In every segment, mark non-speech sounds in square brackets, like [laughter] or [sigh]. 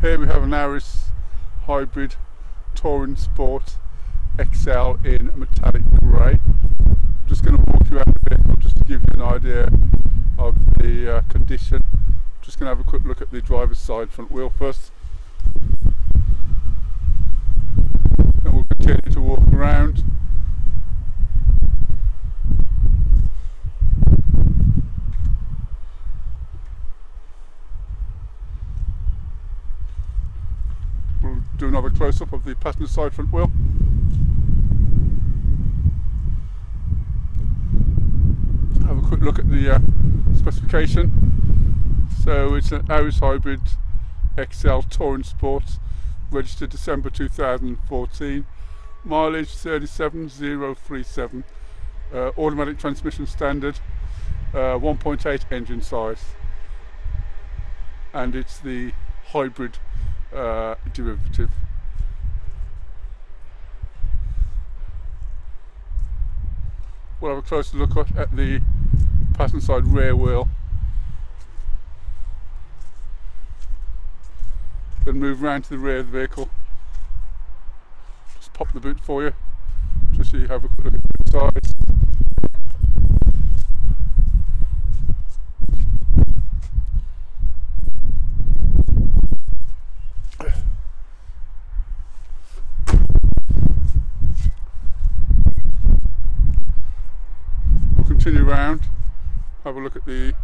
Here we have an Auris hybrid Touring Sport XL in metallic grey. I'm just going to walk you around the vehicle just to give you an idea of the uh, condition. Just going to have a quick look at the driver's side front wheel first. And we'll continue to walk around. We'll do another close up of the passenger side front wheel. Have a quick look at the uh, specification. So it's an Auris Hybrid XL Touring Sport, registered December 2014, mileage 37037, uh, automatic transmission standard, uh, 1.8 engine size, and it's the hybrid uh, derivative. We'll have a closer look at, the passenger side rear wheel. Then move round to the rear of the vehicle. Just pop the boot for you, just so you have a quick look at the size. Continue have a look at the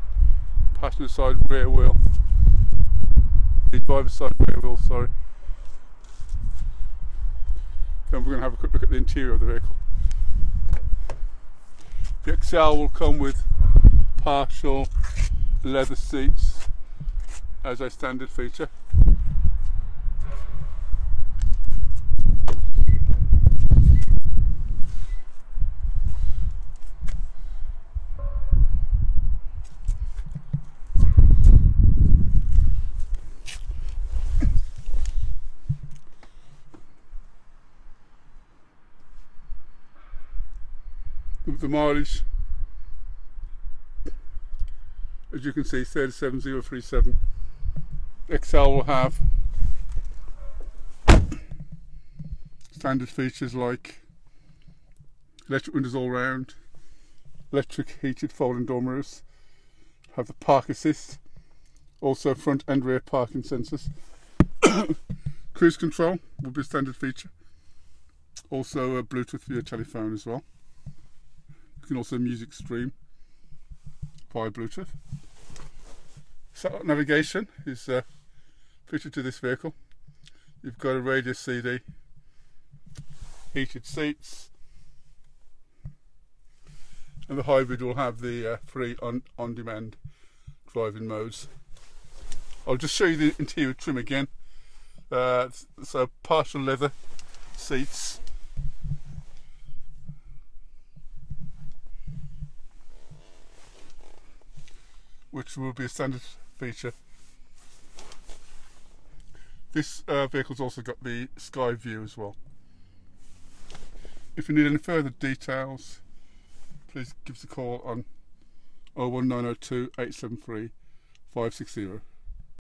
passenger side rear wheel, the driver's side rear wheel, sorry. Then we're going to have a quick look at the interior of the vehicle. The XL will come with partial leather seats as a standard feature. The mileage as you can see 37037 XL will have standard features like electric windows all round electric heated folding door mirrors have the park assist also front and rear parking sensors. [coughs] Cruise control will be a standard feature. Also a bluetooth for your telephone as well you can also music stream via Bluetooth. Satellite navigation is uh, fitted to this vehicle. You've got a radio CD, heated seats, and the hybrid will have the uh, free on, on demand driving modes. I'll just show you the interior trim again. Uh, so partial leather seats which will be a standard feature. This uh, vehicle's also got the sky view as well. If you need any further details, please give us a call on 01902 873 560.